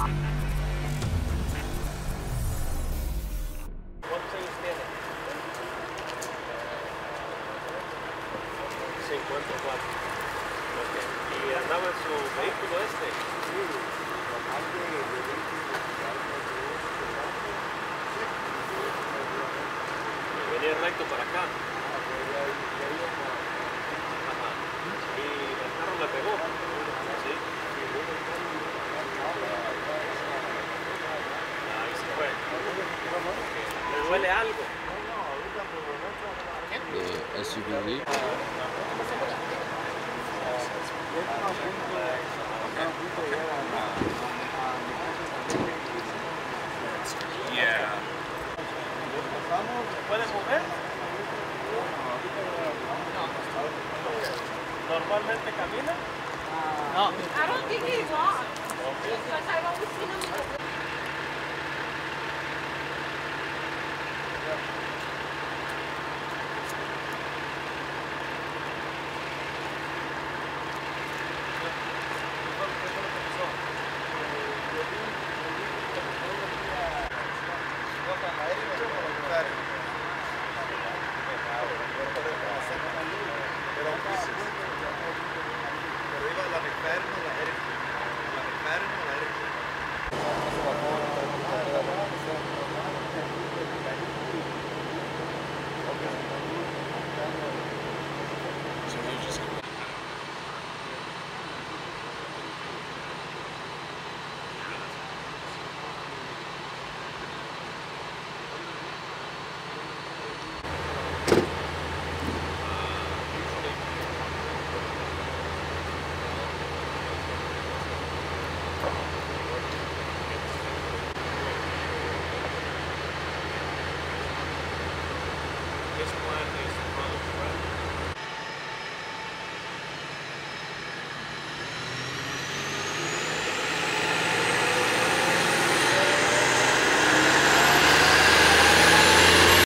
¿Cuántos años tiene? 54. Ok. ¿Y andaba su vehículo este? Ajá. Y el carro le pegó. Sí. Ahí se fue. Ok. ¿Le duele algo? The SUV. Yeah. ¿Se puede mover? ¿Normalmente camina? I don't think he walked. This one